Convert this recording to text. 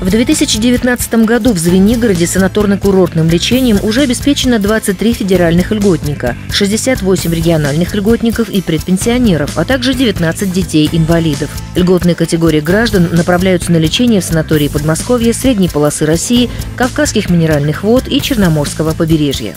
В 2019 году в Звенигороде санаторно-курортным лечением уже обеспечено 23 федеральных льготника, 68 региональных льготников и предпенсионеров, а также 19 детей-инвалидов. Льготные категории граждан направляются на лечение в санатории Подмосковья, Средней полосы России, Кавказских минеральных вод и Черноморского побережья.